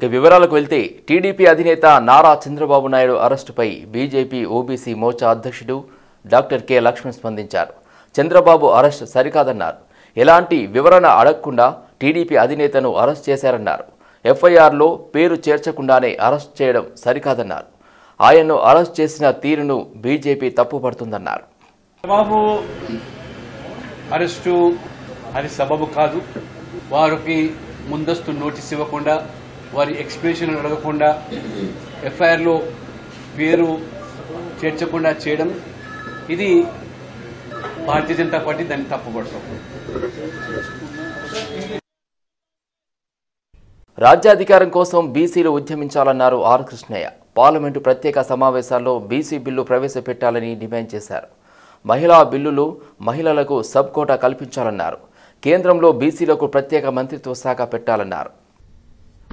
ఇక వివరాలకు వెళ్తే టీడీపీ అధినేత నారా చంద్రబాబు నాయుడు అరెస్టుపై బీజేపీ ఓబీసీ మోర్చా అధ్యక్షుడు డాక్టర్ కె లక్ష్మణ్ స్పందించారు. చంద్రబాబు అరెస్ట్ సరికాదన్నారు. ఎలాంటి వివరణ అడగకుండా టీడీపీ అధినేతను అరెస్ట్ చేశారన్నారు. ఎఫ్ఐఆర్లో పేరు చేర్చకుండానే అరెస్ట్ చేయడం సరికాదన్నారు. ఆయన్ను అరెస్ట్ చేసిన తీరును బీజేపీ తప్పుపడుతుందన్నారు. అరెస్టు అది సబబు కాదు. వారికి ముందస్తు నోటీస్ ఇవ్వకుండా వారి ఎక్స్ప్లెనేషన్ అడగకుండా ఎఫ్ఐఆర్లో పేరు చేర్చకుండా చేయడం ఇది భారతీయ జనతా పార్టీ దాన్ని తప్పుపడతాం. రాజ్యాధికారం కోసం బీసీలు ఉద్యమించాలన్నారు ఆర్ కృష్ణయ్య. పార్లమెంటు ప్రత్యేక సమావేశాల్లో బీసీ బిల్లు ప్రవేశపెట్టాలని డిమాండ్ చేశారు. మహిళా బిల్లులు మహిళలకు సబ్ కోటా కల్పించాలన్నారు. కేంద్రంలో బీసీలకు ప్రత్యేక మంత్రిత్వ శాఖ పెట్టాలన్నారు.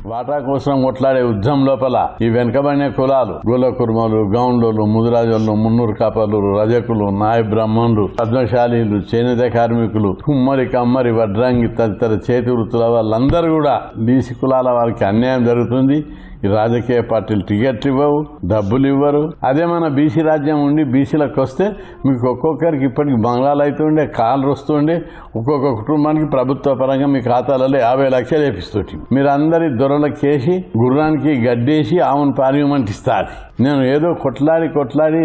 వాటా కోసం కొట్లాడే ఉద్యమం లోపల ఈ వెనుకబడిన కులాలు గోల కుర్మలు గౌండ్లు ముదిరాజులు మున్నూరు కాపర్లు రజకులు నాయ బ్రాహ్మణులు పద్మశాలీలు చేనేత కార్మికులు కుమ్మరి కమ్మరి వడ్రంగి తదితర చేతి వృత్తుల వాళ్ళందరూ కూడా బీసీ కులాల వారికి అన్యాయం జరుగుతుంది. రాజకీయ పార్టీలు టికెట్ ఇవ్వవు డబ్బులు ఇవ్వరు. అదే మన బీసీ రాజ్యం ఉండి బీసీలకు వస్తే మీకు ఒక్కొక్కరికి ఇప్పటికి బంగ్లాలు అవుతుండే కాళ్ళు వస్తుండే. ఒక్కొక్క కుటుంబానికి ప్రభుత్వ పరంగా మీ ఖాతాలలో యాభై లక్షలు వేపిస్తుంది మీరు అందరి దొరలకేసి గుర్రానికి గడ్డేసి ఆమెను పార్లమెంట్ ఇస్తారు నేను ఏదో కొట్లాడి కొట్లాడి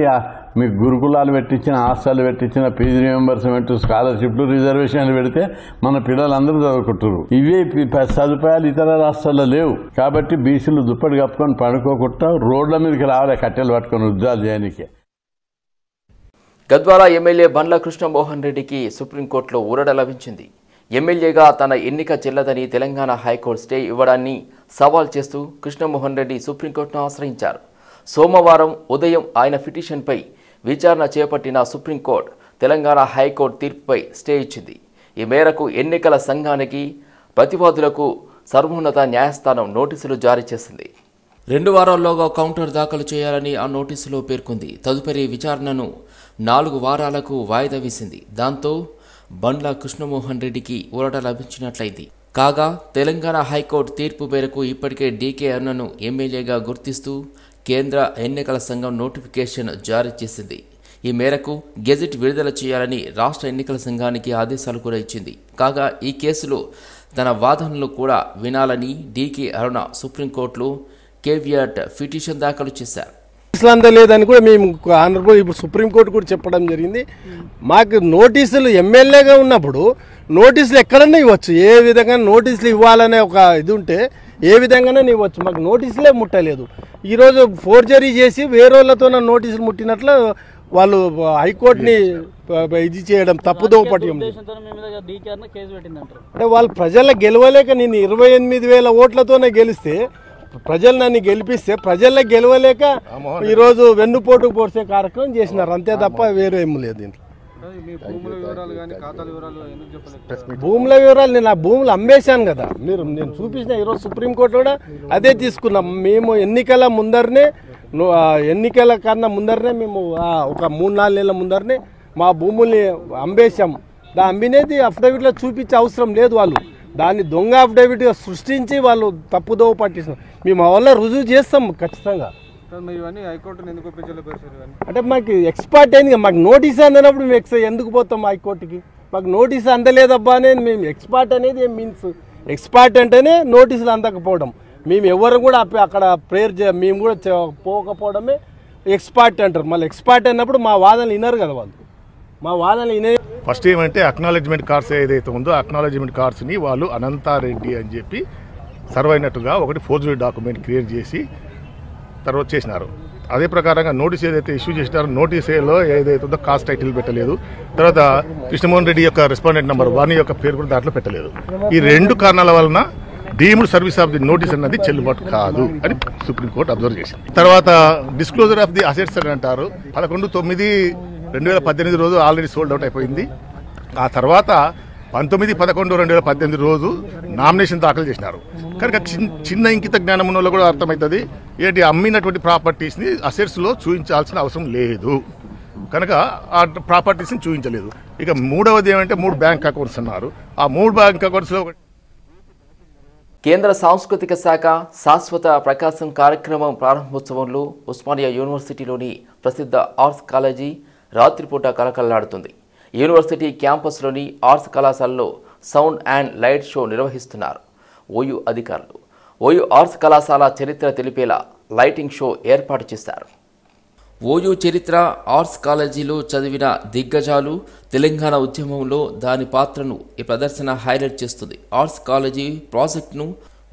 మీకు గురుకులాలు పెట్టించిన హాస్టల్ పెట్టించిన ఫీజు రియంబర్స్మెంట్ స్కాలర్షిప్లు రిజర్వేషన్లు పెడితే మన పిల్లలందరూ చదువుకుంటారు ఇవే సదుపాయాలు ఇతర రాష్ట్రాల్లో లేవు. కాబట్టి బీసీలు దుప్పటి కప్పుకొని పడుకోకుండా రోడ్ల మీదకి రావాలి కట్టెలు పట్టుకొని ఉద్యోగాలు చేయడానికి గద్వాల ఎమ్మెల్యే బండ్ల కృష్ణమోహన్ రెడ్డికి సుప్రీంకోర్టులో ఊరట లభించింది. ఎమ్మెల్యేగా తన ఎన్నిక చెల్లదని తెలంగాణ హైకోర్టు స్టే ఇవ్వడాన్ని సవాల్ చేస్తూ కృష్ణమోహన్ రెడ్డి సుప్రీంకోర్టును ఆశ్రయించారు. సోమవారం ఉదయం ఆయన పిటిషన్పై విచారణ చేపట్టిన supreme court Telangana high court తీర్పుపై stay ఇచ్చింది. ఈ మేరకు ఎన్నికల సంఘానికి ప్రతివాదులకు సర్వోన్నత న్యాయస్థానం నోటీసులు జారీ చేసింది. రెండు వారాల్లోగా కౌంటర్ దాఖలు చేయాలని ఆ నోటీసులో పేర్కొంది. తదుపరి విచారణను నాలుగు వారాలకు వాయిదా వేసింది. దాంతో బండ్ల కృష్ణమోహన్ రెడ్డికి ఊరట లభించినట్లయింది. కాగా తెలంగాణ హైకోర్టు తీర్పు మేరకు ఇప్పటికే డీకే అన్నను ఎమ్మెల్యేగా గుర్తిస్తూ కేంద్ర ఎన్నికల సంఘం నోటిఫికేషన్ జారీ చేసింది. ఈ మేరకు గెజెట్ విడుదల చేయాలని రాష్ట్ర ఎన్నికల సంఘానికి ఆదేశాలు కూడా ఇచ్చింది. కాగా ఈ కేసులో తన వాదనలు కూడా వినాలని డీకే అరుణ సుప్రీంకోర్టులో కేవియాట్ పిటిషన్ దాఖలు చేశారు. నోటీసులు అందలేదని కూడా మేము ఆనరబుల్ ఇప్పుడు సుప్రీంకోర్టు కూడా చెప్పడం జరిగింది. మాకు నోటీసులు ఎమ్మెల్యేగా ఉన్నప్పుడు నోటీసులు ఎక్కడన్నా ఇవ్వచ్చు. ఏ విధంగా నోటీసులు ఇవ్వాలనే ఒక ఇది ఉంటే ఏ విధంగానే ఇవ్వచ్చు. మాకు నోటీసులే ముట్టలేదు. ఈరోజు ఫోర్జరీ చేసి వేరేళ్ళతో నోటీసులు ముట్టినట్లు వాళ్ళు హైకోర్టుని ఇది చేయడం తప్పుదో పెట్టిందంటారు. అంటే వాళ్ళు ప్రజల గెలవలేక నేను ఇరవై ఎనిమిది వేల ఓట్లతోనే గెలిస్తే ప్రజలు నన్ను గెలిపిస్తే ప్రజల్లో గెలవలేక ఈరోజు వెన్నుపోటు పోర్చే కార్యక్రమం చేసినారు. అంతే తప్ప వేరే ఏం లేదు దీంట్లో. మీ భూముల వివరాలు నేను ఆ భూములు అమ్మేశాను కదా. మీరు నేను చూపించిన ఈరోజు సుప్రీంకోర్టు కూడా అదే తీసుకున్నాం. మేము ఎన్నికల ముందరనే ఎన్నికల కన్నా ముందరనే మేము ఒక మూడు నాలుగు నెలల ముందరనే మా భూముల్ని అమ్మేశాం. దా అమ్మినేది అఫిడవిట్లో చూపించే అవసరం లేదు వాళ్ళు. దాన్ని దొంగ అఫిడవిట్గా సృష్టించి వాళ్ళు తప్పుదోవ పట్టిస్తున్నారు. మేము వల్ల రుజువు చేస్తాం ఖచ్చితంగా. అంటే మాకు ఎక్స్పర్ట్ అయింది మాకు నోటీస్ అందినప్పుడు మేము ఎక్స్ ఎందుకు పోతాం హైకోర్టుకి? మాకు నోటీస్ అందలేదబ్బా అనేది మేము ఎక్స్పర్ట్ అనేది ఏం మీన్స్ ఎక్స్పర్ట్ అంటేనే నోటీసులు అందకపోవడం. మేము ఎవరు కూడా అక్కడ ప్రేయర్ చే మేము కూడా పోకపోవడమే ఎక్స్పర్ట్ అంటారు. మళ్ళీ ఎక్స్పర్ట్ అన్నప్పుడు మా వాదనలు వినరు కదా వాళ్ళు. మా వాదనలు ఫస్ట్ ఏమంటే అక్నాలెడ్జ్మెంట్ కార్డ్స్ ఏదైతే ఉందో అక్నాలెడ్జ్మెంట్ కార్డ్స్ని వాళ్ళు అనంతారెడ్డి అని చెప్పి సర్వ్ అయినట్టుగా ఒకటి ఫోర్జరీ డాక్యుమెంట్ క్రియేట్ చేసి తర్వాత చేసినారు. అదే ప్రకారంగా నోటీస్ ఏదైతే ఇష్యూ చేసినారో నోటీసులో ఏదైతే ఉందో కాస్ట్ టైటిల్ పెట్టలేదు. తర్వాత కృష్ణమోహన్ రెడ్డి యొక్క రెస్పాండెంట్ నెంబర్ వన్ యొక్క పేరు కూడా దాంట్లో పెట్టలేదు. ఈ రెండు కారణాల వలన deemed service of the notice అన్నది చెల్లుబాటు కాదు అని సుప్రీంకోర్టు అబ్జర్వ్ చేసింది. తర్వాత డిస్క్లోజర్ ఆఫ్ ది అసెట్స్ అని అంటారు. పదకొండు తొమ్మిది రెండు వేల పద్దెనిమిది రోజు ఆల్రెడీ సోల్డ్ అవుట్ అయిపోయింది. ఆ తర్వాత పంతొమ్మిది పదకొండు రెండు వేల పద్దెనిమిది రోజు నామినేషన్ దాఖలు చేసినారు. కనుక చిన్న ఇంకిత జ్ఞానం ఉన్న వాళ్ళు కూడా అర్థమవుతుంది ఏంటి అమ్మినటువంటి ప్రాపర్టీస్ని అసెట్స్లో చూపించాల్సిన అవసరం లేదు. కనుక ఆ ప్రాపర్టీస్ని చూపించలేదు ఇక మూడవది ఏమంటే మూడు బ్యాంక్ అకౌంట్స్ అన్నారు. ఆ మూడు బ్యాంక్ అకౌంట్స్లో కేంద్ర సాంస్కృతిక శాఖ శాశ్వత ప్రకాశం కార్యక్రమం ప్రారంభోత్సవంలో ఉస్మానియా యూనివర్సిటీలోని ప్రసిద్ధ ఆర్ట్స్ కాలేజీ రాత్రిపూట కలకల్లాడుతుంది. యూనివర్సిటీ క్యాంపస్లోని ఆర్ట్స్ కళాశాలలో సౌండ్ అండ్ లైట్ షో నిర్వహిస్తున్నారు ఓయూ అధికారులు. ఓయూ ఆర్ట్స్ కళాశాల చరిత్ర తెలిపేలా లైటింగ్ షో ఏర్పాటు చేశారు. ఓయూ చరిత్ర ఆర్ట్స్ కాలేజీలో చదివిన దిగ్గజాలు తెలంగాణ ఉద్యమంలో దాని పాత్రను ఈ ప్రదర్శన హైలైట్ చేస్తుంది. ఆర్ట్స్ కాలేజీ ప్రాజెక్టును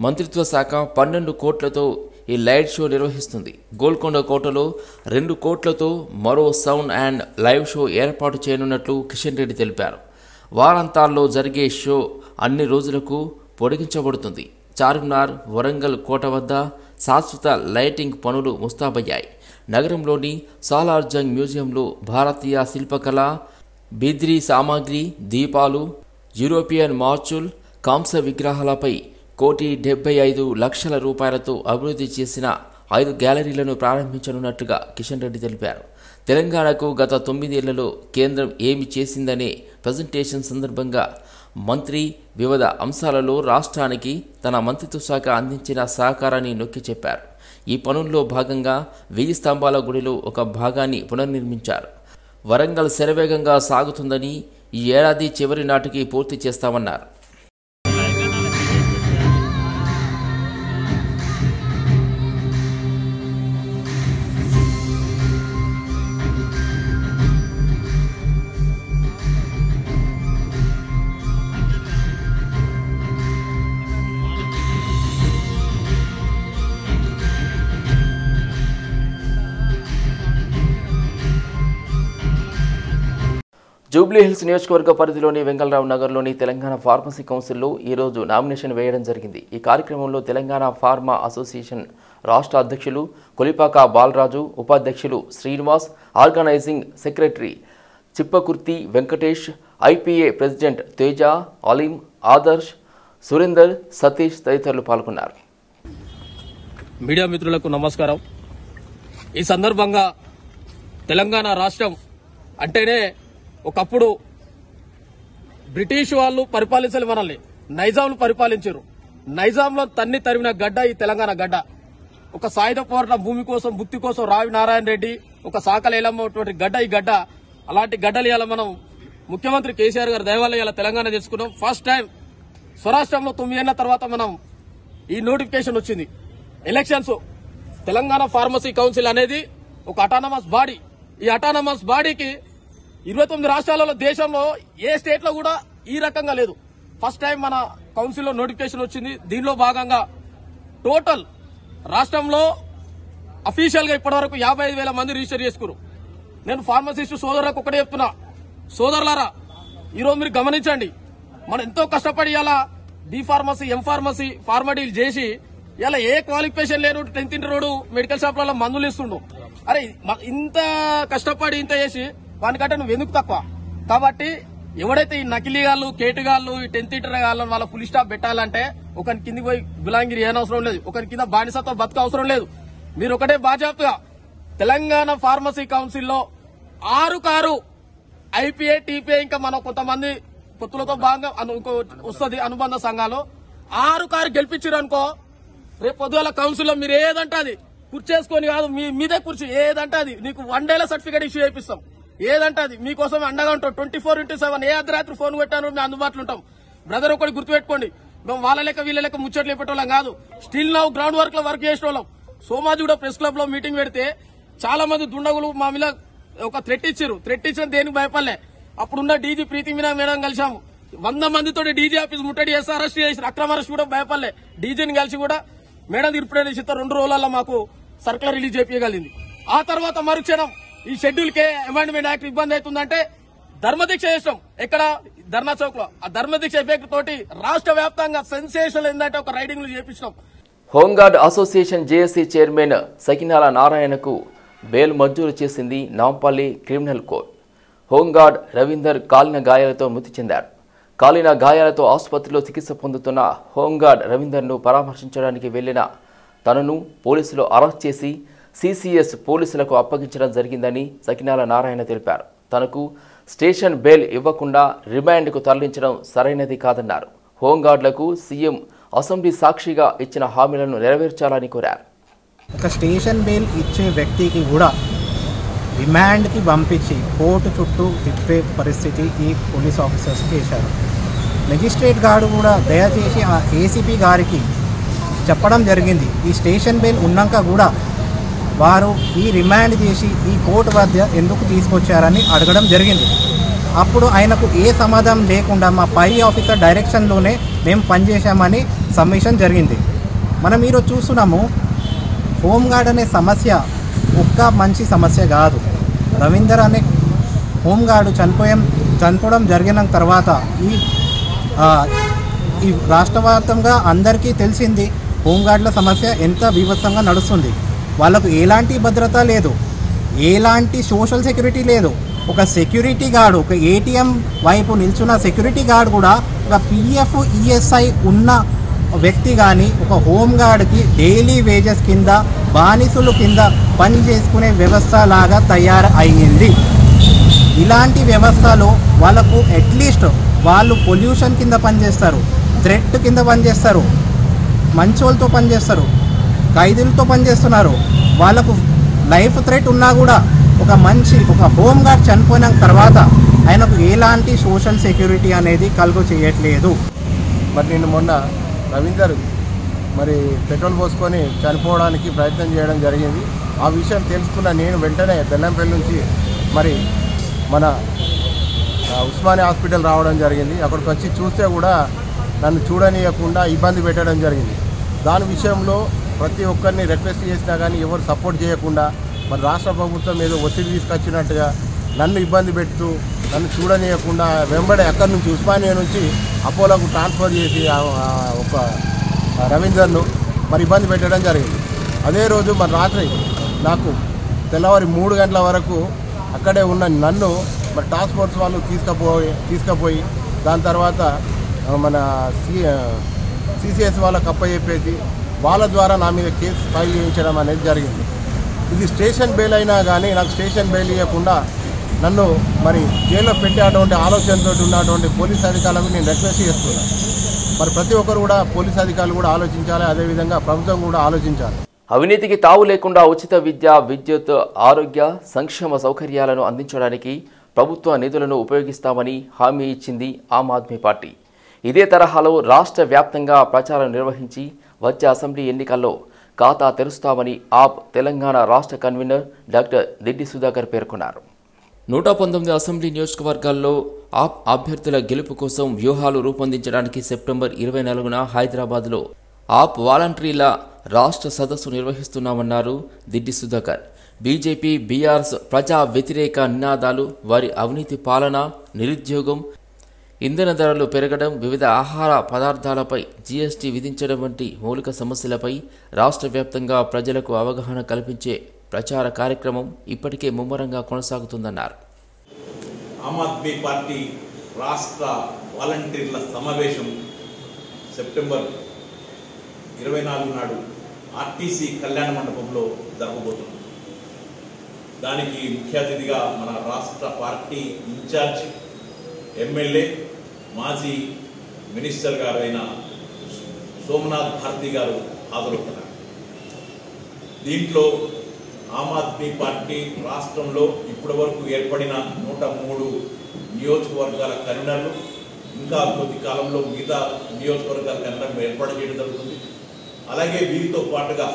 మంత్రిత్వ శాఖ పన్నెండు కోట్లతో ఈ లైట్ షో నిర్వహిస్తుంది. గోల్కొండ కోటలో రెండు కోట్లతో మరో సౌండ్ అండ్ లైవ్ షో ఏర్పాటు చేయనున్నట్లు కిషన్ రెడ్డి తెలిపారు. వారాంతాల్లో జరిగే షో అన్ని రోజులకు పొడిగించబడుతుంది. చార్మినార్ వరంగల్ కోట వద్ద శాశ్వత లైటింగ్ పనులు ముస్తాబయ్యాయి. నగరంలోని సాలార్జంగ్ మ్యూజియంలో భారతీయ శిల్పకళ బిద్రీ సామాగ్రి దీపాలు యూరోపియన్ మార్చుల్ కాంస విగ్రహాలపై కోటి డెబ్బై ఐదు లక్షల రూపాయలతో అభివృద్ధి చేసిన ఐదు గ్యాలరీలను ప్రారంభించనున్నట్టుగా కిషన్ రెడ్డి తెలిపారు. తెలంగాణకు గత తొమ్మిదేళ్ళలో కేంద్రం ఏమి చేసిందనే ప్రజెంటేషన్ సందర్భంగా మంత్రి వివిధ అంశాలలో రాష్ట్రానికి తన మంత్రిత్వ శాఖ అందించిన సహకారాన్ని నొక్కి చెప్పారు. ఈ పనుల్లో భాగంగా వెయ్యి స్తంభాల గుడిలో ఒక భాగాన్ని పునర్నిర్మించారు. వరంగల్ శరవేగంగా సాగుతుందని ఈ ఏడాది చివరి నాటికి పూర్తి చేస్తామన్నారు. జూబ్లీహిల్స్ నియోజకవర్గ పరిధిలోని వెంగళరావు నగర్లోని తెలంగాణ ఫార్మసీ కౌన్సిల్లో ఈరోజు నామినేషన్ వేయడం జరిగింది. ఈ కార్యక్రమంలో తెలంగాణ ఫార్మా అసోసియేషన్ రాష్ట్ర అధ్యక్షులు కొలిపాక బాలరాజు ఉపాధ్యక్షులు Srinivas organizing secretary Chippakurthi Venkatesh IPA president Teja Aleem Adarsh Surender Satish తదితరులు పాల్గొన్నారు. మీడియా మిత్రులకు నమస్కారం. ఈ సందర్భంగా తెలంగాణ రాష్ట్రం అంటేనే ఒకప్పుడు బ్రిటిష్ వాళ్ళు పరిపాలించాలి మనల్ని. నైజాంలు పరిపాలించారు. నైజాంలో తన్ని తరిమిన గడ్డ ఈ తెలంగాణ గడ్డ. ఒక సాయుధ పోరాట భూమి కోసం బుత్తి కోసం రావి నారాయణ రెడ్డి ఒక సాకలేలమ్మటువంటి గడ్డ ఈ గడ్డ. అలాంటి గడ్డలు ఇవాళ మనం ముఖ్యమంత్రి కేసీఆర్ గారు దేవాలయాల తెలంగాణ తెచ్చుకున్నాం ఫస్ట్ టైం స్వరాష్ట్రంలో తొమ్మిదేళ్ళ తర్వాత మనం ఈ నోటిఫికేషన్ వచ్చింది. ఎలక్షన్స్. తెలంగాణ ఫార్మసీ కౌన్సిల్ అనేది ఒక అటానమస్ బాడీ ఈ అటానమస్ బాడీకి ఇరవై తొమ్మిది రాష్ట్రాలలో దేశంలో ఏ స్టేట్లో కూడా ఈ రకంగా లేదు. ఫస్ట్ టైం మన కౌన్సిల్లో నోటిఫికేషన్ వచ్చింది. దీనిలో భాగంగా టోటల్ రాష్ట్రంలో అఫీషియల్గా ఇప్పటివరకు యాభై ఐదు వేల మంది రిజిస్టర్ చేసుకున్నారు. నేను ఫార్మసిస్ట్ సోదరులకు ఒకటే చెప్తున్నా. సోదరులారా ఈరోజు మీరు గమనించండి. మనం ఎంతో కష్టపడి ఇలా బి ఫార్మసీ ఎం ఫార్మసీ ఫార్మడీలు చేసి ఇలా ఏ క్వాలిఫికేషన్ లేను టెన్త్ ఇంటర్ రోడ్ మెడికల్ షాప్లలో మందులు ఇస్తుండు అరే మ- ఇంత కష్టపడి ఇంత చేసి వానికంటే నువ్వు ఎందుకు తక్కువ? కాబట్టి ఎవడైతే ఈ నకిలీగాళ్ళు కేటుగాళ్ళు ఈ టెన్త్ ఇంటర్ గాళ్ళు వాళ్ళ ఫుల్ స్టాప్ పెట్టాలంటే ఒకరి కిందికి పోయి గులాంగిరి ఏనవసరం లేదు. ఒకరి కింద బానిసత్వం బతుక అవసరం లేదు. మీరు ఒకటే బాజాప్తుగా తెలంగాణ ఫార్మసీ కౌన్సిల్లో ఆరు కారు ఐపీఏ టీపీఏ ఇంకా మనం కొంతమంది పొత్తులతో భాగంగా వస్తుంది అనుబంధ సంఘాలు. ఆరు కారు గెలిపించారు అనుకో రేపు పొద్దుగల కౌన్సిల్లో మీరు ఏదంటే అది కుర్చేసుకొని కాదు మీ మీదే కుర్చీ ఏదంటే అది. నీకు వన్ డేలో సర్టిఫికేట్ ఇష్యూ చేపిస్తాం. ఏదంటే అది. మీకోసం అండగా ఉంటాం. Twenty four into seven. ఏ అర్ధరాత్రి ఫోన్ పెట్టాను మేము అందుబాటులో ఉంటాం. బ్రదర్ ఒకటి గుర్తుపెట్టుకోండి. మేము వాళ్ళ లెక్క వీళ్ళ లెక్క ముచ్చట్లు పెట్టేవాళ్ళం కాదు. స్టిల్ నవ్వు గ్రౌండ్ వర్క్లో వర్క్ చేసిన వాళ్ళం సోమాజిగూడ ప్రెస్ క్లబ్లో మీటింగ్ పెడితే చాలా మంది దుండగులు మా మీద ఒక థ్రెట్ ఇచ్చారు. థ్రెట్ ఇచ్చిన దేనికి భయపడలే. అప్పుడున్న డీజీ ప్రీతి మీనా మేడం కలిసాము వంద మందితో డీజీ ఆఫీస్ ముట్టడి చేస్తే అరెస్ట్ చేసి అక్రమ అరెస్ట్ కూడా భయపడలే. డీజీని కలిసి కూడా మేడం తీర్పుడని చిత్త రెండు రోజులలో మాకు సర్కులర్ రిలీజ్ చేయగలిగింది ఆ తర్వాత మరుక్షణం ఈ షెడ్యూల్ కే అమెండ్మెంట్ యాక్ట్ ఇబ్బంది అవుతుందంటే ధర్మదీక్ష చేసాం ఎక్కడ? ధర్నా చౌక్లో ఆ ధర్మదీక్ష ఎఫెక్ట్ తోటి రాష్ట్ర వ్యాప్తంగా సెన్సేషన్ ఏంటంటే ఒక raiding చేపించినాం. Home guard association JAC chairman Sakinala నారాయణకు బెయిల్ మంజూరు చేసింది Nampally criminal court. Home guard Ravinder కాలిన గాయాలతో మృతి చెందారు. కాలిన గాయాలతో ఆసుపత్రిలో చికిత్స పొందుతున్న హోంగార్డ్ రవీందర్ను పరామర్శించడానికి వెళ్ళిన తనను పోలీసులు అరెస్ట్ చేసి సిసిఎస్ పోలీసులకు అప్పగించడం జరిగిందని సకినాల నారాయణ తెలిపారు. తనకు స్టేషన్ బెయిల్ ఇవ్వకుండా రిమాండ్కు తరలించడం సరైనది కాదన్నారు. హోంగార్డులకు సీఎం అసెంబ్లీ సాక్షిగా ఇచ్చిన హామీలను నెరవేర్చాలని కోరారు. ఒక స్టేషన్ బెయిల్ ఇచ్చే వ్యక్తికి కూడా రిమాండ్కి పంపించి కోర్టు చుట్టూ తిప్పే పరిస్థితి ఈ పోలీస్ ఆఫీసర్స్ చేశారు. మెజిస్ట్రేట్ గారు కూడా దయచేసి ఆ ఏసీపీ గారికి చెప్పడం జరిగింది. ఈ స్టేషన్ బెయిల్ ఉన్నాక కూడా వారు ఈ రిమాండ్ చేసి ఈ కోర్టు వద్ద ఎందుకు తీసుకొచ్చారని అడగడం జరిగింది. అప్పుడు ఆయనకు ఏ సమాధానం లేకుండా మా పై ఆఫీసర్ డైరెక్షన్లోనే మేము పనిచేశామని సబ్మిషన్ జరిగింది. మనం ఈరోజు చూస్తున్నాము హోంగార్డ్ అనే సమస్య ఒక్క మంచి సమస్య కాదు. రవీందర్ అనే హోంగార్డు చనిపోయాం చనిపోవడం జరిగిన తర్వాత ఈ ఈ రాష్ట్రవ్యాప్తంగా అందరికీ తెలిసింది హోంగార్డుల సమస్య ఎంత బీభత్సంగా నడుస్తుంది. వాళ్ళకు ఎలాంటి భద్రత లేదు. ఎలాంటి సోషల్ సెక్యూరిటీ లేదు. ఒక సెక్యూరిటీ గార్డు ఒక ఏటీఎం వైపు నిల్చున్న సెక్యూరిటీ గార్డ్ కూడా ఒక పిఎఫ్ ఈఎస్ఐ ఉన్న వ్యక్తి కానీ ఒక హోమ్ గార్డ్కి డైలీ వేజెస్ కింద బానిసులు కింద పని చేసుకునే వ్యవస్థ లాగా తయారు అయ్యింది ఇలాంటి వ్యవస్థలో వాళ్ళకు అట్లీస్ట్ వాళ్ళు పొల్యూషన్ కింద పనిచేస్తారు థ్రెట్ కింద పనిచేస్తారు మంచోళ్ళతో పనిచేస్తారు. ఖైదీలతో పనిచేస్తున్నారు. వాళ్ళకు లైఫ్ థ్రెట్ ఉన్నా కూడా ఒక మంచి ఒక హోమ్ గార్డ్ చనిపోయిన తర్వాత ఆయనకు ఎలాంటి సోషల్ సెక్యూరిటీ అనేది కలుగు చేయట్లేదు. మరి నేను మొన్న రవీందర్ మరి పెట్రోల్ పోసుకొని చనిపోవడానికి ప్రయత్నం చేయడం జరిగింది. ఆ విషయం తెలుసుకున్న నేను వెంటనే బెల్లంపల్లి నుంచి మరి మన ఆ, ఉస్మానియా హాస్పిటల్ రావడం జరిగింది. అక్కడికి వచ్చి చూస్తే కూడా నన్ను చూడనీయకుండా ఇబ్బంది పెట్టడం జరిగింది. దాని విషయంలో ప్రతి ఒక్కరిని రిక్వెస్ట్ చేసినా కానీ ఎవరు సపోర్ట్ చేయకుండా మరి రాష్ట్ర ప్రభుత్వం ఏదో ఒత్తిడి తీసుకొచ్చినట్టుగా నన్ను ఇబ్బంది పెడుతూ నన్ను చూడనీయకుండా వెంబడే అక్కడి నుంచి ఉస్మానియా నుంచి అపోలోకు ట్రాన్స్ఫర్ చేసి ఒక రవీందర్ను మరి ఇబ్బంది పెట్టడం జరిగింది. అదే రోజు మరి రాత్రి నాకు తెల్లవారి మూడు గంటల వరకు అక్కడే ఉన్న నన్ను మరి టాస్క్ ఫోర్స్ వాళ్ళు తీసుకుపోయి తీసుకుపోయి దాని తర్వాత మన సి సిసిఎస్ వాళ్ళకి అప్పచెప్పేసి వాళ్ళ ద్వారా నా మీద కేసు ఫైల్ చేయించడం అనేది జరిగింది. ఇది స్టేషన్ బెయిల్ అయినా కానీ నాకు స్టేషన్ బెయిల్ ఇవ్వకుండా నన్ను మరి జైల్లో పెట్టేటువంటి ఆలోచనతో ఉన్నటువంటి పోలీస్ అధికారులకు నేను రిక్వెస్ట్ చేస్తున్నాను మరి ప్రతి ఒక్కరు కూడా పోలీస్ అధికారులు కూడా ఆలోచించాలి అదేవిధంగా ప్రభుత్వం కూడా ఆలోచించాలి. అవినీతికి తావు లేకుండా ఉచిత విద్య విద్యుత్ ఆరోగ్య సంక్షేమ సౌకర్యాలను అందించడానికి ప్రభుత్వ నిధులను ఉపయోగిస్తామని హామీ ఇచ్చింది ఆమ్ ఆద్మీ పార్టీ. ఇదే తరహాలో రాష్ట్ర వ్యాప్తంగా ప్రచారం నిర్వహించి వచ్చే అసెంబ్లీ ఎన్నికల్లో ఖాతా తెరుస్తామని ఆప్ తెలంగాణ రాష్ట్ర కన్వీనర్ డాక్టర్ దిడ్డి సుధాకర్ పేర్కొన్నారు. నూట పంతొమ్మిది అసెంబ్లీ నియోజకవర్గాల్లో ఆప్ అభ్యర్థుల గెలుపు కోసం వ్యూహాలు రూపొందించడానికి సెప్టెంబర్ ఇరవై నాలుగున హైదరాబాద్లో ఆప్ వాలంటీర్ల రాష్ట్ర సదస్సు నిర్వహిస్తున్నామన్నారు దిడ్డి సుధాకర్. బీజేపీ బీఆర్ఎస్ ప్రజా వ్యతిరేక నినాదాలు వారి అవినీతి పాలన నిరుద్యోగం ఇంధన ధరలు పెరగడం వివిధ ఆహార పదార్థాలపై జీఎస్టీ విధించడం వంటి మౌలిక సమస్యలపై రాష్ట్ర వ్యాప్తంగా ప్రజలకు అవగాహన కల్పించే ప్రచార కార్యక్రమం ఇప్పటికే ముమ్మరంగా కొనసాగుతుందన్నారు. ఆమ్ ఆద్మీ పార్టీ రాష్ట్ర వాలంటీర్ల సమావేశం సెప్టెంబర్ ఇరవై నాలుగు నాడు ఆర్టీసీ కళ్యాణ మండపంలో జరగబోతుంది. దానికి ముఖ్య అతిథిగా మన రాష్ట్ర పార్టీ ఇన్ఛార్జ్ ఎమ్మెల్యే మాజీ మినిస్టర్ గారైన సోమనాథ్ భారతి గారు హాజరవుతున్నారు. దీంట్లో ఆమ్ ఆద్మీ పార్టీ రాష్ట్రంలో ఇప్పటి వరకు ఏర్పడిన నూట మూడు నియోజకవర్గాల కన్వీనర్లు ఇంకా కొద్ది కాలంలో మిగతా నియోజకవర్గాల కన్వీనర్ ఏర్పాటు చేయడం జరుగుతుంది. అలాగే వీరితో పాటుగా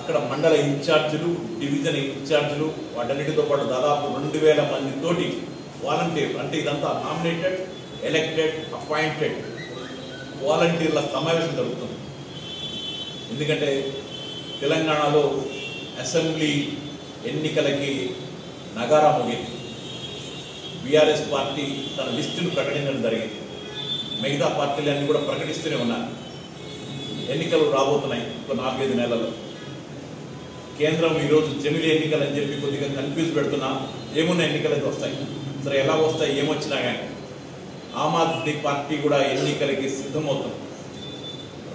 అక్కడ మండల ఇన్ఛార్జీలు డివిజన్ ఇన్ఛార్జీలు వాటన్నిటితో పాటు దాదాపు రెండు వేల మందితోటి వాలంటీర్ అంటే ఇదంతా నామినేటెడ్ ఎలక్టెడ్ అపాయింటెడ్ వాలంటీర్ల సమావేశం జరుగుతుంది. ఎందుకంటే తెలంగాణలో అసెంబ్లీ ఎన్నికలకి నగారా మోగింది బీఆర్ఎస్ పార్టీ తన లిస్టును ప్రకటించడం జరిగింది. మిగతా పార్టీలన్నీ కూడా ప్రకటిస్తూనే ఉన్నారు. ఎన్నికలు రాబోతున్నాయి ఒక నాలుగైదు నెలల్లో. కేంద్రం ఈరోజు జమిలి ఎన్నికలు అని చెప్పి కొద్దిగా కన్ఫ్యూజ్ పెడుతున్నా. ఏమున్న ఎన్నికలు అయితే వస్తాయి? సరే ఎలా వస్తాయి? ఏమొచ్చినా కానీ ఆమ్ ఆద్మీ పార్టీ కూడా ఎన్నికలకి సిద్ధమవుతుంది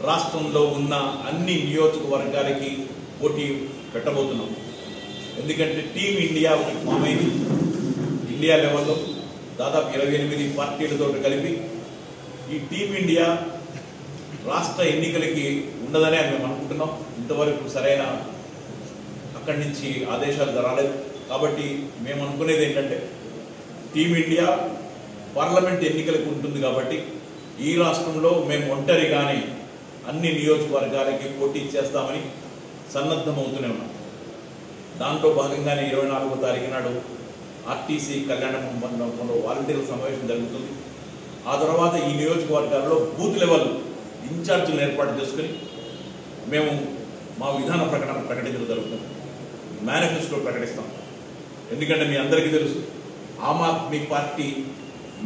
రాష్ట్రంలో ఉన్న అన్ని నియోజకవర్గాలకి పోటీ పెట్టబోతున్నాం. ఎందుకంటే టీం ఇండియా ఒకటి ఫామ్ అయింది. ఇండియా లెవెల్లో దాదాపు ఇరవై ఎనిమిది పార్టీలతో కలిపి ఈ టీం ఇండియా రాష్ట్ర ఎన్నికలకి ఉండదనే మేము అనుకుంటున్నాం. ఇంతవరకు సరైన అక్కడి నుంచి ఆదేశాలు రాలేదు. కాబట్టి మేము అనుకునేది ఏంటంటే ఇండియా పార్లమెంట్ ఎన్నికలకు ఉంటుంది కాబట్టి ఈ రాష్ట్రంలో మేము ఒంటరిగానే అన్ని నియోజకవర్గాలకి పోటీ చేస్తామని సన్నద్ధమవుతూనే ఉన్నాం. దాంట్లో భాగంగానే ఇరవై నాలుగో తారీఖు నాడు ఆర్టీసీ కళ్యాణ మండపంలో వాలంటీర్ల సమావేశం జరుగుతుంది. ఆ తర్వాత ఈ నియోజకవర్గాల్లో బూత్ లెవెల్ ఇన్ఛార్జీలను ఏర్పాటు చేసుకుని మేము మా విధాన ప్రకటన ప్రకటించడం జరుగుతుంది. మేనిఫెస్టో ప్రకటిస్తాం. ఎందుకంటే మీ అందరికీ తెలుసు ఆమ్ ఆద్మీ పార్టీ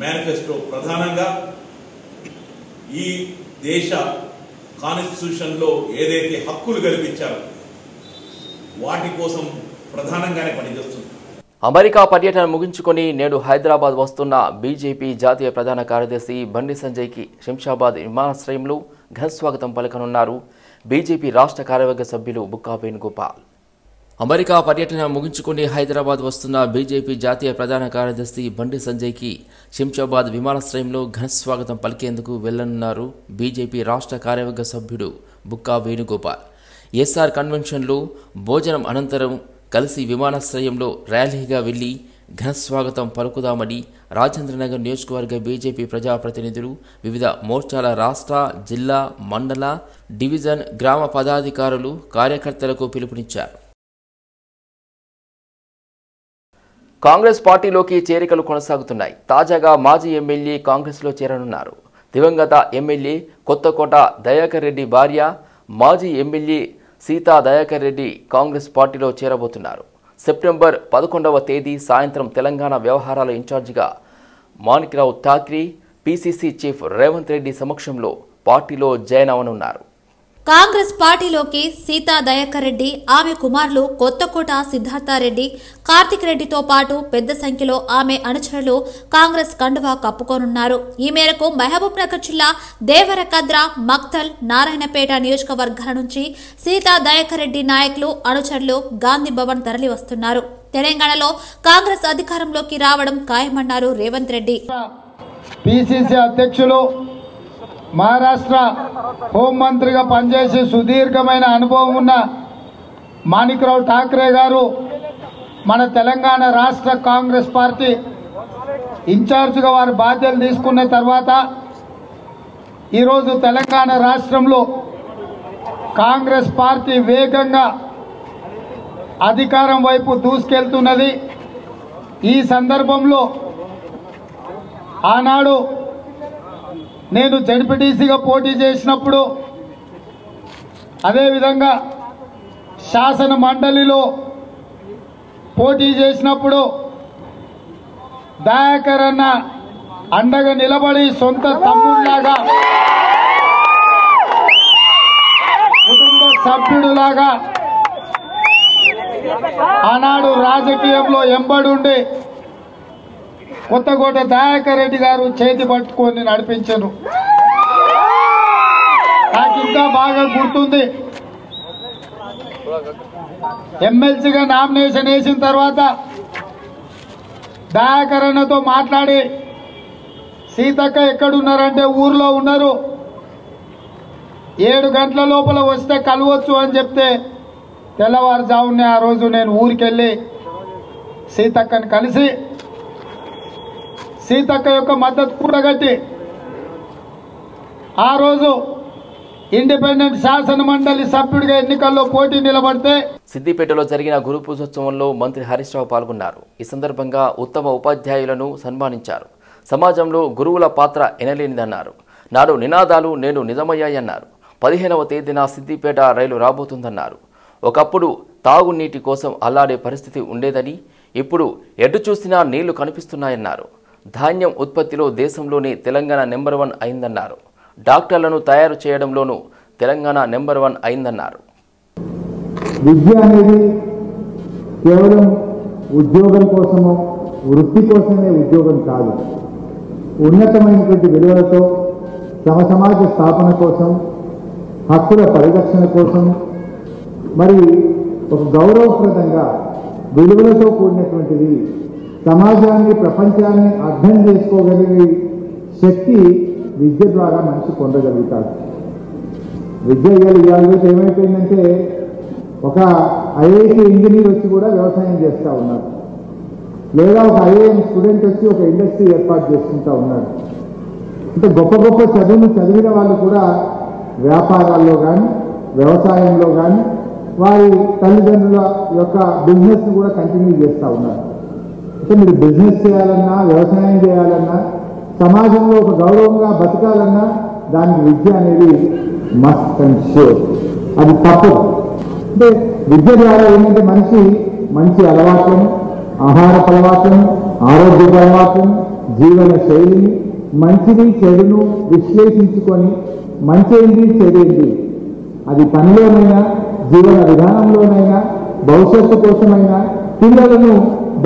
మేనిఫెస్టో ప్రధానంగా ఈ దేశ కాన్స్టిట్యూషన్లో ఏదైతే హక్కులు కల్పించారో వాటి కోసం ప్రధానంగానే పనిచేస్తుంది. అమెరికా పర్యటన ముగించుకొని నేడు హైదరాబాద్ వస్తున్న బీజేపీ జాతీయ ప్రధాన కార్యదర్శి బండి సంజయ్కి శంషాబాద్ విమానాశ్రయంలో ఘనస్వాగతం పలకనున్నారు. బీజేపీ రాష్ట్ర కార్యవర్గ సభ్యులు బుక్కా వేణుగోపాల్ అమెరికా పర్యటన ముగించుకుని హైదరాబాద్ వస్తున్న బీజేపీ జాతీయ ప్రధాన కార్యదర్శి బండి సంజయ్కి శంషాబాద్ విమానాశ్రయంలో ఘనస్వాగతం పలికేందుకు వెళ్ళనున్నారు బీజేపీ రాష్ట్ర కార్యవర్గ సభ్యుడు బుక్కా వేణుగోపాల్. ఎస్ఆర్ కన్వెన్షన్లో భోజనం అనంతరం కలిసి విమానాశ్రయంలో ర్యాలీగా వెళ్ళి ఘనస్వాగతం పలుకుదామని రాజేంద్రనగర్ నియోజకవర్గ బీజేపీ ప్రజాప్రతినిధులు వివిధ మోర్చాల రాష్ట్ర జిల్లా మండల డివిజన్ గ్రామ పదాధికారులు కార్యకర్తలకు పిలుపునిచ్చారు. కాంగ్రెస్ పార్టీలోకి చేరికలు కొనసాగుతున్నాయి. తాజాగా మాజీ ఎమ్మెల్యే కాంగ్రెస్లో చేరనున్నారు. దివంగత ఎమ్మెల్యే కొత్తకోట దయాకర్ రెడ్డి భార్య మాజీ ఎమ్మెల్యే సీతా దయాకర్ రెడ్డి కాంగ్రెస్ పార్టీలో చేరబోతున్నారు. సెప్టెంబర్ పదకొండవ తేదీ సాయంత్రం తెలంగాణ వ్యవహారాల ఇన్ఛార్జిగా మాణిక్రావు ఠాక్రే పీసీసీ చీఫ్ రేవంత్ రెడ్డి సమక్షంలో పార్టీలో జాయిన్ అవనున్నారు. కాంగ్రెస్ పార్టీలోకి సీతా దయాకర్ రెడ్డి ఆమె కుమారులు కొత్తకోట సిద్ధార్థారెడ్డి కార్తిక్ రెడ్డితో పాటు పెద్ద సంఖ్యలో ఆమె అనుచరులు కాంగ్రెస్ కండువా కప్పుకోనున్నారు. ఈ మేరకు మహబూబ్ నగర్ జిల్లా దేవరకద్ర మక్తల్ నారాయణపేట నియోజకవర్గాల నుంచి సీతా దయాకర్ రెడ్డి నాయకులు అనుచరులు గాంధీ భవన్ తరలి వస్తున్నారు. తెలంగాణలో కాంగ్రెస్ అధికారంలోకి రావడం ఖాయమన్నారు రేవంత్ రెడ్డి. పిసిసి అధ్యక్షులు మహారాష్ట్ర హోంమంత్రిగా పనిచేసి సుదీర్ఘమైన అనుభవం ఉన్న మాణిక్రావు ఠాక్రే గారు మన తెలంగాణ రాష్ట్ర కాంగ్రెస్ పార్టీ ఇన్ఛార్జ్గా వారి బాధ్యతలు తీసుకున్న తర్వాత ఈరోజు తెలంగాణ రాష్ట్రంలో కాంగ్రెస్ పార్టీ వేగంగా అధికారం వైపు దూసుకెళ్తున్నది. ఈ సందర్భంలో ఆనాడు నేను జడ్పీటీసీగా పోటీ చేసినప్పుడు అదేవిధంగా శాసన మండలిలో పోటీ చేసినప్పుడు దయాకర్ అన్న అండగా నిలబడి సొంత తమ్ముళ్ళాగా కుటుంబ సభ్యుడులాగా ఆనాడు రాజకీయంలో ఎంబడుండి కొత్తకోట దయాకర్ రెడ్డి గారు చేతి పట్టుకొని నడిపించారు నాకు ఇంకా బాగా గుర్తుంది. ఎమ్మెల్సీగా నామినేషన్ వేసిన తర్వాత దయాకర్ అన్నతో మాట్లాడి సీతక్క ఎక్కడున్నారంటే ఊర్లో ఉన్నారు. ఏడు గంటల లోపల వస్తే కలవచ్చు అని చెప్తే తెల్లవారుజామునే ఆ రోజు నేను ఊరికెళ్ళి సీతక్కని కలిసి సీతక్క యొక్క మద్దతు కూడగట్టి ఆ రోజు ఇండిపెండెంట్ శాసన మండలి సభ్యుడిగా ఎన్నికల్లో పోటీ నిలబడితే సిద్దిపేటలో జరిగిన గురు పూజోత్సవంలో మంత్రి హరీష్ రావు పాల్గొన్నారు. ఈ సందర్భంగా ఉత్తమ ఉపాధ్యాయులను సన్మానించారు. సమాజంలో గురువుల పాత్ర ఎనలేనిదన్నారు. నాడు నినాదాలు నేడు నిజమయ్యాయన్నారు. పదిహేనవ తేదీన సిద్దిపేట రైలు రాబోతుందన్నారు. ఒకప్పుడు తాగునీటి కోసం అల్లాడే పరిస్థితి ఉండేదని ఇప్పుడు ఎటు చూసినా నీళ్ళు కనిపిస్తున్నాయన్నారు. ధాన్యం ఉత్పత్తిలో దేశంలోనే తెలంగాణ నెంబర్ వన్ అయిందన్నారు. డాక్టర్లను తయారు చేయడంలోనూ తెలంగాణ నెంబర్ వన్ అయిందన్నారు. విద్య అనేది కేవలం ఉద్యోగం కోసమో వృత్తి కోసమే ఉద్యోగం కాదు. ఉన్నతమైనటువంటి విలువలతో సమసమాజ స్థాపన కోసం హక్కుల పరిరక్షణ కోసం మరి ఒక గౌరవప్రదంగా విలువలతో కూడినటువంటిది సమాజాన్ని ప్రపంచాన్ని అర్థం చేసుకోగలిగే శక్తి విద్య ద్వారా మనిషి పొందగలుగుతాడు. విద్య ఇవాళ ఏమైపోయిందంటే ఒక ఐఐటి ఇంజనీర్ వచ్చి కూడా వ్యవసాయం చేస్తూ ఉన్నారు లేదా ఒక ఐఏఎం స్టూడెంట్ వచ్చి ఒక ఇండస్ట్రీ ఏర్పాటు చేసుకుంటూ ఉన్నాడు. అంటే గొప్ప గొప్ప చదువులు చదివిన వాళ్ళు కూడా వ్యాపారాల్లో కానీ వ్యవసాయంలో కానీ వారి తల్లిదండ్రుల యొక్క బిజినెస్ కూడా కంటిన్యూ చేస్తూ ఉన్నారు. అంటే మీరు బిజినెస్ చేయాలన్నా వ్యవసాయం చేయాలన్నా సమాజంలో ఒక గౌరవంగా బతకాలన్నా దానికి విద్య అనేది మస్ట్ అండ్ షూర్ అది తప్పదు. అంటే విద్య ద్వారా ఏంటంటే మనిషి మంచి అలవాట్లను ఆహారపు అలవాట్లను ఆరోగ్యపు అలవాట్లను జీవన శైలిని మంచిది చెడును విశ్లేషించుకొని మంచి చెడేంది అది పనిలోనైనా జీవన విధానంలోనైనా భవిష్యత్తు కోసమైనా పిల్లలను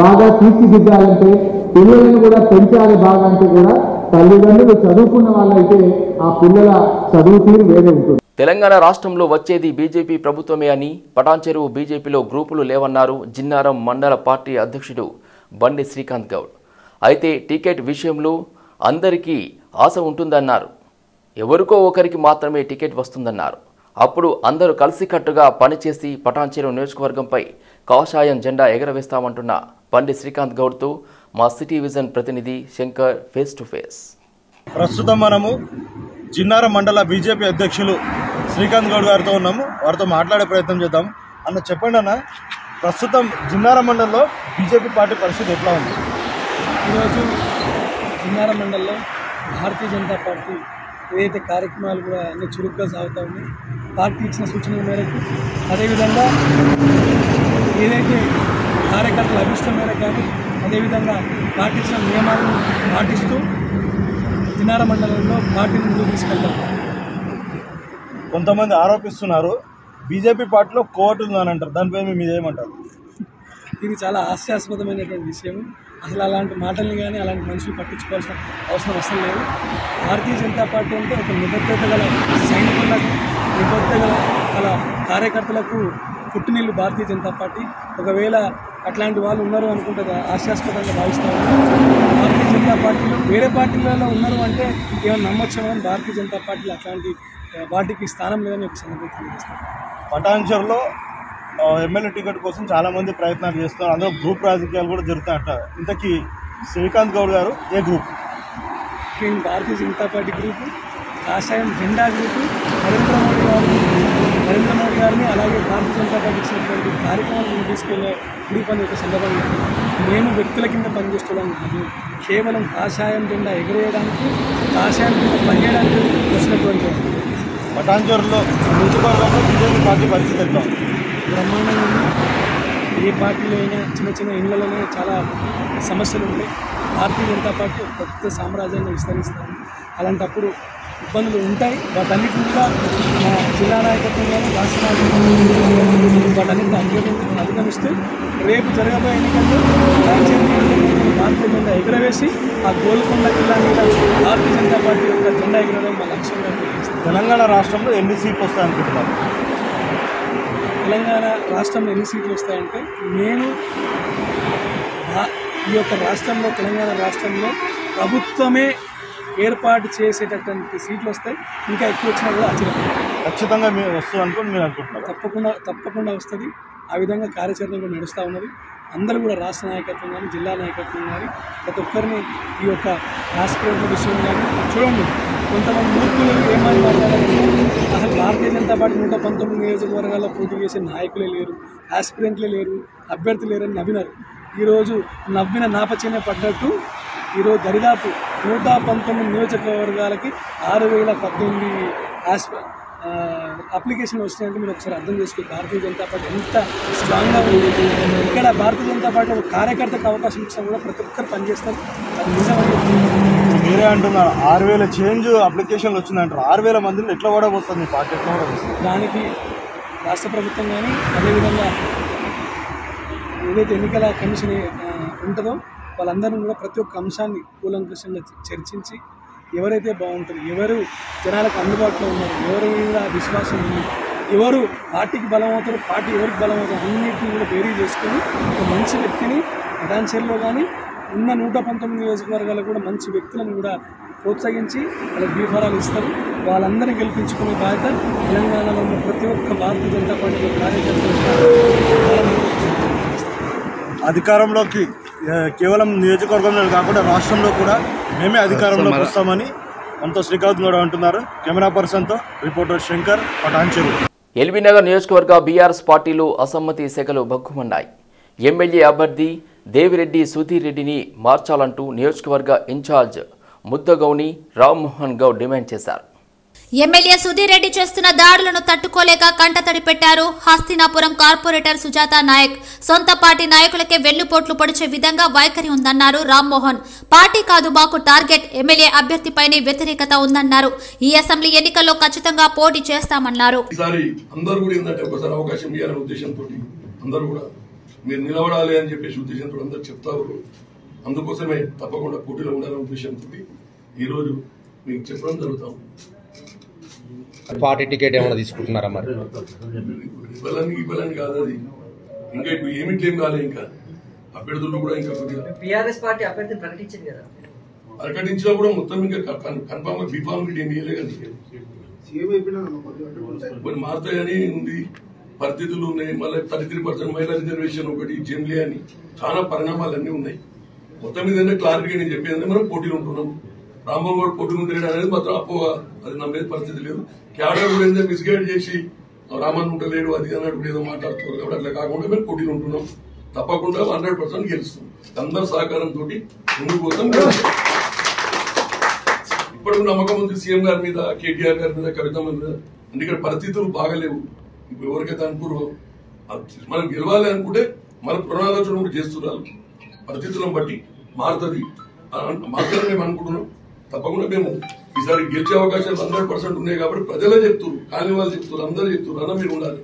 బాగా తీర్చిదిద్దాలంటే పిల్లలను కూడా పెంచాలి బాగా అంటే కూడా తల్లిదండ్రులు చదువుకున్న వాళ్ళైతే ఆ పిల్లల చదువు తీరు వేరే ఉంటుంది. తెలంగాణ రాష్ట్రంలో వచ్చేది బీజేపీ ప్రభుత్వమే అని పటాన్చెరువు బీజేపీలో గ్రూపులు లేవన్నారు జిన్నారం మండల పార్టీ అధ్యక్షుడు బండి శ్రీకాంత్ గౌడ్. అయితే టికెట్ విషయంలో అందరికీ ఆశ ఉంటుందన్నారు. ఎవరికో ఒకరికి మాత్రమే టికెట్ వస్తుందన్నారు. అప్పుడు అందరూ కలిసికట్టుగా పనిచేసి పటాన్చెరువు నియోజకవర్గంపై కాషాయం జెండా ఎగరవేస్తామంటున్న బండి శ్రీకాంత్ గౌడ్తో మా సిటీ విజన్ ప్రతినిధి శంకర్ ఫేస్ టు ఫేస్. ప్రస్తుతం మనము జిన్నార మండల బీజేపీ అధ్యక్షులు శ్రీకాంత్ గౌడ్ గారితో ఉన్నాము. వారితో మాట్లాడే ప్రయత్నం చేద్దాం. అన్న చెప్పండి అన్న ప్రస్తుతం జిన్నార మండలంలో బీజేపీ పార్టీ పరిస్థితి ఎట్లా ఉంది? ఈరోజు జిన్నార మండలంలో భారతీయ జనతా పార్టీ ఏదైతే కార్యక్రమాలు కూడా అన్ని చురుగ్గా సాగుతూ ఉన్నాయి పార్టీ ఇచ్చిన సూచనల మేరకు అదేవిధంగా ఏదైతే కార్యకర్తల అభిష్టం మేరకు కానీ అదేవిధంగా పార్టీ ఇచ్చిన నియమాలను పాటిస్తూ జిన్నార మండలంలో పార్టీని ముందుకు తీసుకెళ్తాం. కొంతమంది ఆరోపిస్తున్నారు బీజేపీ పార్టీలో కోర్టు ఉందని అంటారు. దానిపై మీరు ఏమంటారు ఇది చాలా హాస్యాస్పదమైనటువంటి విషయం అసలు అలాంటి మాటల్ని కానీ అలాంటి మనుషులు పట్టించుకోవాల్సిన అవసరం అసలు లేదు. భారతీయ జనతా పార్టీ అంటే ఒక నిబద్ధత గల సైనికులకు నిబద్ధత గల గల కార్యకర్తలకు పుట్టినీళ్ళు భారతీయ జనతా పార్టీ. ఒకవేళ అట్లాంటి వాళ్ళు ఉన్నారు అనుకుంటే హాస్యాస్పదంగా భావిస్తా ఉన్నారు. భారతీయ జనతా పార్టీలో వేరే పార్టీలలో ఉన్నారు అంటే ఏమైనా నమ్మొచ్చామో కానీ భారతీయ జనతా పార్టీలో అట్లాంటి వాటికి స్థానం లేదని ఒక సందర్భం తెలియజేస్తాను. పటాన్చర్లో ఎమ్మెల్యే టికెట్ కోసం చాలా మంది ప్రయత్నాలు చేస్తున్నారు. అందులో గ్రూప్ రాజకీయాలు కూడా జరుగుతాయట ఇంతకీ శ్రీకాంత్ గౌడ్ గారు ఏ గ్రూప్? మేము భారతీయ జనతా పార్టీ గ్రూపు? కాషాయం జెండా గ్రూపు? నరేంద్ర మోడీ గారు నరేంద్ర మోడీ గారిని అలాగే భారతీయ జనతా పార్టీ ఇచ్చినటువంటి కార్యక్రమాలను తీసుకెళ్ళే గ్రూప్ అనే ఒక సందర్భంగా మేము వ్యక్తుల కింద పనిచేస్తున్నాం కాదు. కేవలం కాషాయం జెండా ఎగరేయడానికి కాషాయం కింద పనిచేయడానికి వచ్చినటువంటి నియోజకవర్గంలో బీజేపీ పార్టీ పరిస్థితి బ్రహ్మాండంగా ఏ పార్టీలో అయినా చిన్న చిన్న ఇళ్ళలోనే చాలా సమస్యలు ఉంటాయి. భారతీయ జనతా పార్టీ పెద్ద సామ్రాజ్యాన్ని విస్తరిస్తుంది. అలాంటప్పుడు ఇబ్బందులు ఉంటాయి వాటన్నిటిని కూడా మా జిల్లా నాయకత్వం కానీ రాష్ట్ర నాయకత్వం వాటన్నిటిని అధిగమించి అధిగమిస్తూ రేపు జరగబోయే ఎన్నికల్లో భారతీయ జెండా ఎగురవేసి ఆ గోల్కొండ జిల్లా మీద భారతీయ జనతా పార్టీ యొక్క జెండా ఎగురడం మా లక్ష్యంగా. తెలంగాణ రాష్ట్రంలో ఎన్ని సీట్లు వస్తాయనుకుంటున్నారు తెలంగాణ రాష్ట్రంలో ఎన్ని సీట్లు వస్తాయంటే నేను ఈ యొక్క రాష్ట్రంలో తెలంగాణ రాష్ట్రంలో ప్రభుత్వమే ఏర్పాటు చేసేటటువంటి సీట్లు వస్తాయి. ఇంకా ఎక్కువ వచ్చినా కూడా ఆశ్చర్యం. ఖచ్చితంగా మీరు వస్తుంది అనుకుని మీరు అనుకుంటున్నారు. తప్పకుండా తప్పకుండా వస్తుంది. ఆ విధంగా కార్యాచరణ కూడా నడుస్తూ ఉన్నది. అందరూ కూడా రాష్ట్ర నాయకత్వం కానీ జిల్లా నాయకత్వం కానీ ప్రతి ఒక్కరిని ఈ యొక్క ఆస్పిరెంట్ల విషయం కానీ చూడండి. కొంతమంది మూర్ఖులు ఏమని మాట్లాడారంటే అసలు భారతీయ జనతా పార్టీ నూట పంతొమ్మిది నియోజకవర్గాల్లో పోటీ చేసే నాయకులే లేరు ఆస్పిరెంట్లే లేరు అభ్యర్థులు లేరని నవ్వినారు. ఈరోజు నవ్విన నాపచనే పడ్డట్టు ఈరోజు దరిదాపు నూట పంతొమ్మిది నియోజకవర్గాలకి ఆరు వేల పద్దెనిమిది ఆస్ప ఆ, అప్లికేషన్లు వచ్చినాయంటే మీరు ఒకసారి అర్థం చేసుకో భారతీయ జనతా పార్టీ ఎంత స్ట్రాంగ్గా ఉంది. ఇక్కడ భారతీయ జనతా పార్టీ ఒక కార్యకర్తకు అవకాశం ఇచ్చినా కూడా ప్రతి ఒక్కరు పనిచేస్తారు. అది నిజమని మీరే అంటున్నారు ఆరు వేల చేంజ్ అప్లికేషన్లు వచ్చిందంటారు. ఆరు వేల మందిని ఎట్లా కూడా వస్తుంది మీ పార్టీ ఎట్లా కూడా వస్తుంది దానికి రాష్ట్ర ప్రభుత్వం కానీ అదేవిధంగా ఏదైతే ఎన్నికల కమిషన్ ఉంటుందో వాళ్ళందరం కూడా ప్రతి ఒక్క అంశాన్ని కూలంకషంగా చర్చించి ఎవరైతే బాగుంటుంది ఎవరు జనాలకు అందుబాటులో ఉన్నారు ఎవరి మీద విశ్వాసం ఉంది ఎవరు పార్టీకి బలం అవుతారు పార్టీ ఎవరికి బలం అవుతారు అన్నింటినీ కూడా బేరీ చేసుకొని ఒక మంచి వ్యక్తిని అడాన్చర్లో కానీ ఉన్న నూట పంతొమ్మిది నియోజకవర్గాలకు కూడా మంచి వ్యక్తులను కూడా ప్రోత్సహించి వాళ్ళకి బీఫారాలు ఇస్తారు. వాళ్ళందరినీ గెలిపించుకునే బాధ్యత తెలంగాణలో ఉన్న ప్రతి ఒక్క భారతీయ జనతా పార్టీ కార్యకర్తలు అధికారంలోకి కేవలం నియోజకవర్గంలో కాకుండా రాష్ట్రంలో కూడా మేమే అధికారంలోకి వస్తామని మనతో శ్రీకాంత్ గౌడ్ అంటున్నారు. కెమెరా పర్సన్తో రిపోర్టర్ శంకర్ పటాన్చెరు. ఎల్బీనగర్ నియోజకవర్గ బీఆర్ఎస్ పార్టీలో అసమ్మతి సెగలు బగ్గుమన్నాయి ఎమ్మెల్యే అభ్యర్థి దేవిరెడ్డి సుధీర్ రెడ్డిని మార్చాలంటూ నియోజకవర్గ ఇన్ఛార్జ్ ముద్దగౌని రామ్మోహన్ గౌడ్ డిమాండ్ చేశారు. ఎమ్మెల్యే సుధీర్ రెడ్డి చేస్తున్న దాడులను తట్టుకోలేక కంటతడి పెట్టారు హస్తినాపురం కార్పొరేటర్ సుజాత నాయక్. సొంత పార్టీ నాయకులకే వెన్నుపోట్లు పొడిచే విధంగా వైఖరి ఉందన్నారు రామ్మోహన్. పార్టీ కాదు మాకు టార్గెట్. ఎమ్మెల్యే అభ్యర్థిపైనే వ్యతిరేకత ఉందన్నారు. ఈ అసెంబ్లీ ఎన్నికల్లో ఖచ్చితంగా పోటీ చేస్తామన్నారు. మీరు నిలబడాలి అని చెప్పేసి ఉద్దేశంతో అందరు చెప్తారు అందుకోసమే తప్పకుండా పోటీలో ఉండాలనే ఉద్దేశంతో ఈరోజు మీకు చెప్పడం జరుగుతాం పార్టీ టికెట్ ఏమైనా తీసుకుంటున్నారా మరి? ఇవ్వాలని ఇవ్వాలని కాదు అది. ఇంకా ఇప్పుడు ఏమి క్లెయిమ్ కాలే ఇంకా. అభ్యర్థులు కూడా ఇంకా కొద్దిగా టీఆర్ఎస్ పార్టీ అభ్యర్థిని ప్రకటించింది కదా. ప్రకటించినా కూడా మొత్తం ఇంకా కన్ఫామ్గా బీఫామ్ ఏం మరి మారుతాయని ఉంది. పరిస్థితులు ఉన్నాయి. మళ్ళీ థర్టీ త్రీ పర్సెంట్ మహిళా రిజర్వేషన్ ఒకటి జెమ్లీ అని. చాలా పరిణామాలు అన్ని ఉన్నాయి. మొత్తం మీద క్లారిటీగా నేను చెప్పేది మనం పోటీలు ఉంటున్నాం. రామ్మోహన్ గౌడ్ పోటీలు ఉంటాడు అనేది మాత్రం అపోహ అది నమ్మేది పరిస్థితి లేదు. క్యాడర్ కూడా ఏదో మిస్గైడ్ చేసి రామన్ ఉండలేడు అది అన్నట్టు కూడా ఏదో మాట్లాడుతున్నారు కాబట్టి అట్లా కాకుండా మేము పోటీలు ఉంటున్నాం. తప్పకుండా హండ్రెడ్ పర్సెంట్ గెలుస్తాం. అందరి సహకారంతో ముందు కోసం ఇప్పటికి నమ్మకం ఉంది సీఎం గారి మీద కేటీఆర్ గారి మీద కవిత మీద. అంటే ఇక్కడ పరిస్థితులు బాగలేవు. ఇప్పుడు ఎవరికైతే అనుకున్నారో మనం గెలవాలి అనుకుంటే మన పునరాలోచన కూడా చేస్తున్నారు. పరిస్థితులను బట్టి మారుతుంది. మారుతుందని మేము అనుకుంటున్నాం. తప్పకుండా మేము ఈసారి గెలిచే అవకాశాలు హండ్రెడ్ పర్సెంట్ ఉన్నాయి కాబట్టి ప్రజలే చెప్తున్నారు కాలనీ వాళ్ళు చెప్తున్నారు అందరూ చెప్తున్నారు అన్న మీరు ఉండాలి.